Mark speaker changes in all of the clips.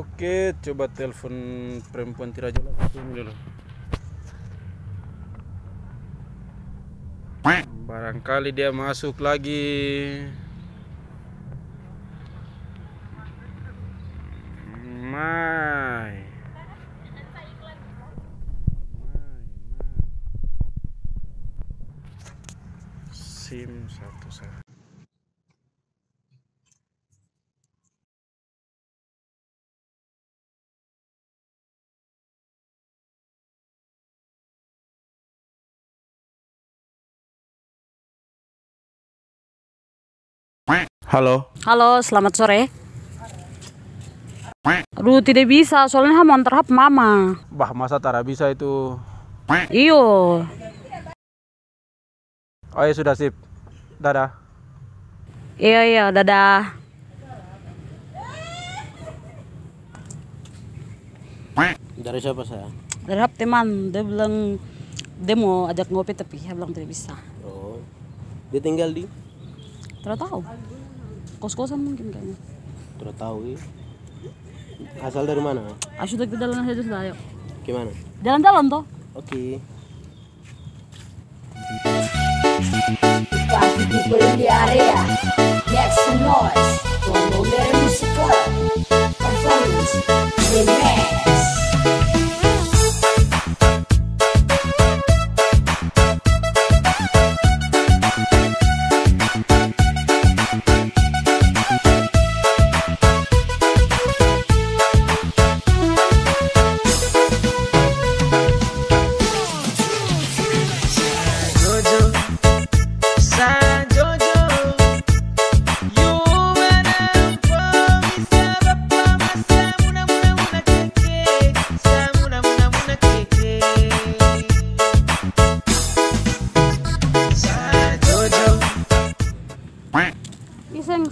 Speaker 1: Oke, coba telepon perempuan ini dulu. Barangkali dia masuk lagi. Mai. SIM satu saya. Halo.
Speaker 2: Halo, selamat sore. Aduh, tidak bisa, soalnya mau antar hap mama.
Speaker 1: Bah, masa tara bisa itu?
Speaker 2: Iyo.
Speaker 1: Oh ya sudah sip. Dadah.
Speaker 2: Iya, iya, dadah.
Speaker 3: Dari siapa saya?
Speaker 2: Dari hap teman, dia bilang dia mau ajak ngopi tapi saya bilang tidak bisa.
Speaker 3: Oh. Dia tinggal di?
Speaker 2: Tidak tahu. Kos-kosan mungkin kayaknya.
Speaker 3: Tidak tahu ya. Asal dari mana?
Speaker 2: Sudah kita jalan saja sudah, ayo.
Speaker 3: Gimana?
Speaker 2: Jalan-jalan toh.
Speaker 3: Oke.
Speaker 4: In the area. Some noise.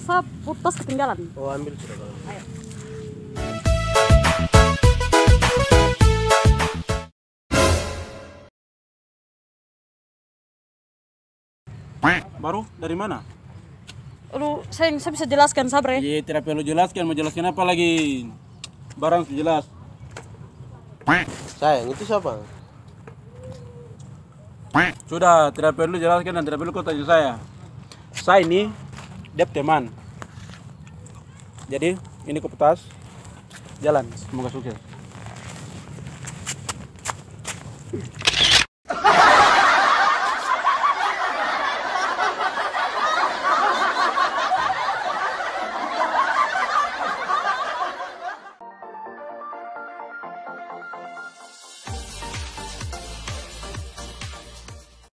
Speaker 2: Sap putus ketinggalan.
Speaker 3: Oh, ambil sudah kalau.
Speaker 1: Baru dari mana?
Speaker 2: Aduh, saya, saya bisa jelaskan sabre.
Speaker 1: Iya, tidak perlu jelaskan. Mau jelaskan apa lagi? Barang sudah jelas.
Speaker 3: Sayang, itu siapa?
Speaker 1: Sudah, tidak perlu jelaskan dan tidak perlu kau tanya saya. Saya ini Dep teman. Jadi, ini ke petas. Jalan, semoga sukses.